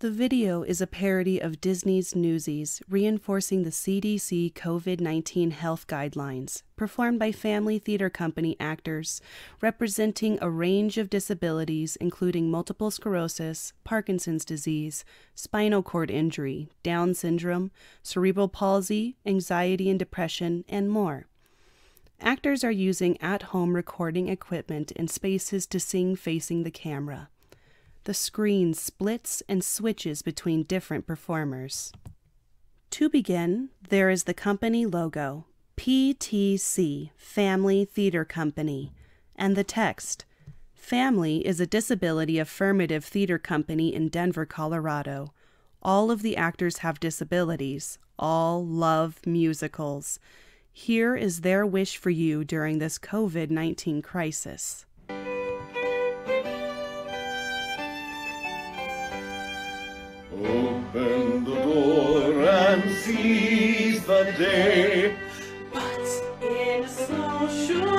The video is a parody of Disney's Newsies, reinforcing the CDC COVID 19 health guidelines, performed by Phamaly Theater Company actors representing a range of disabilities, including multiple sclerosis, Parkinson's disease, spinal cord injury, Down syndrome, cerebral palsy, anxiety and depression, and more. Actors are using at home recording equipment and spaces to sing facing the camera the screen splits and switches between different performers. To begin, there is the company logo, PTC, Phamaly Theater Company, and the text, Phamaly is a disability affirmative theater company in Denver, Colorado. All of the actors have disabilities. All love musicals. Here is their wish for you during this COVID 19 crisis. Open the door and seize the day. But in a social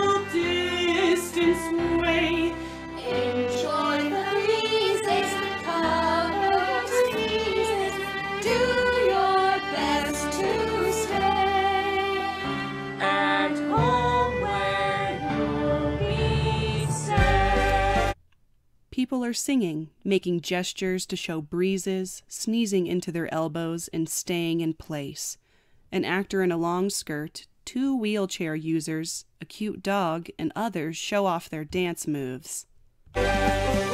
People are singing, making gestures to show breezes, sneezing into their elbows, and staying in place. An actor in a long skirt, two wheelchair users, a cute dog, and others show off their dance moves. Fauci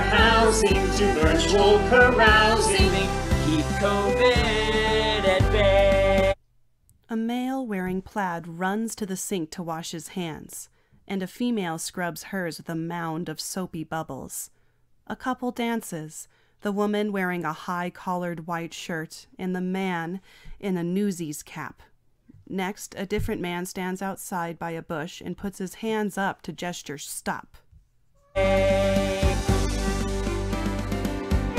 Housing to virtual carousing. Keep COVID at bay. A male wearing plaid runs to the sink to wash his hands, and a female scrubs hers with a mound of soapy bubbles. A couple dances, the woman wearing a high collared white shirt, and the man in a newsies cap. Next, a different man stands outside by a bush and puts his hands up to gesture stop.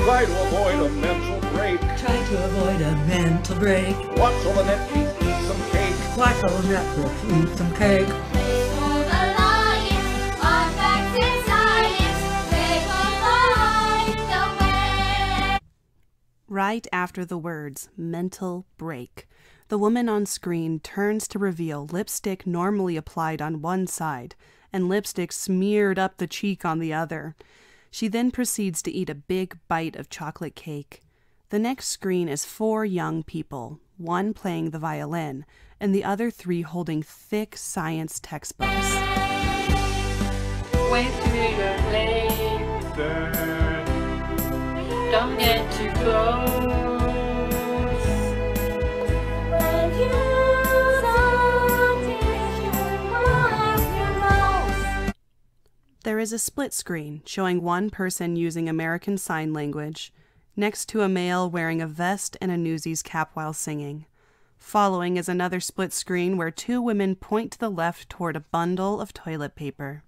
Try to avoid a mental break. Try to avoid a mental break. Watch all the Netflix, eat some cake. Watch on Netflix, eat some cake. They won't alliance on facts and science. They won't light the way. Right after the words mental break, the woman on screen turns to reveal lipstick normally applied on one side and lipstick smeared up the cheek on the other. She then proceeds to eat a big bite of chocolate cake. The next screen is four young people, one playing the violin, and the other three holding thick science textbooks. Wait to your play. Don't get too close. There is a split screen showing one person using American Sign Language, next to a male wearing a vest and a newsies cap while singing. Following is another split screen where two women point to the left toward a bundle of toilet paper.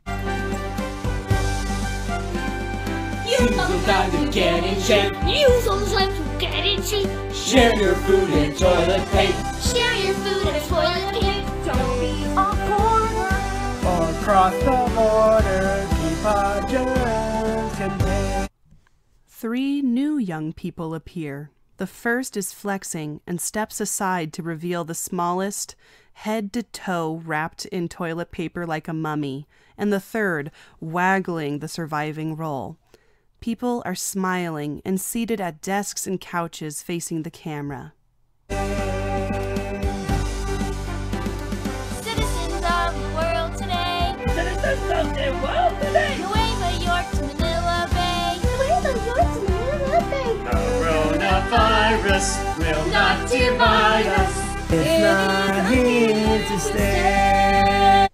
Use those time get in shape. Use those lips get in shape. Share your food and toilet paper. Share your food and toilet paper. Don't be awkward. Or cross the border. Three new young people appear. The first is flexing and steps aside to reveal the smallest, head to toe wrapped in toilet paper like a mummy, and the third waggling the surviving roll. People are smiling and seated at desks and couches facing the camera. Citizens of the world today. Citizens of the world Coronavirus will not divide us. It's not here to stay.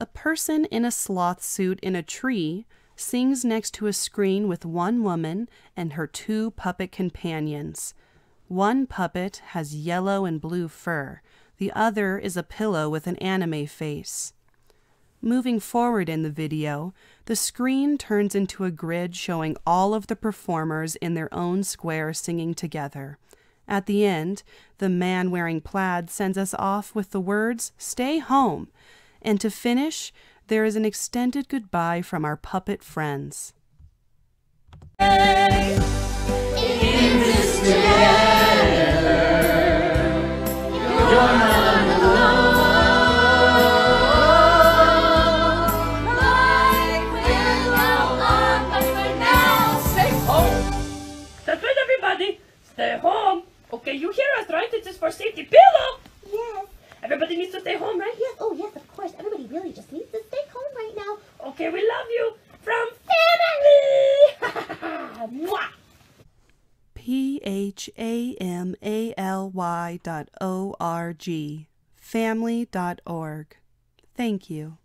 A person in a sloth suit in a tree sings next to a screen with one woman and her two puppet companions. One puppet has yellow and blue fur, the other is a pillow with an anime face. Moving forward in the video, the screen turns into a grid showing all of the performers in their own square singing together. At the end, the man wearing plaid sends us off with the words, Stay home. And to finish, there is an extended goodbye from our puppet friends. Stay home. Okay, you hear us, right? This is for safety. Pillow. Yes. Everybody needs to stay home, right? Yes. Oh, yes, of course. Everybody really just needs to stay home right now. Okay, we love you from Phamaly. P H A M A L Y dot O R G. Phamaly dot org. Thank you.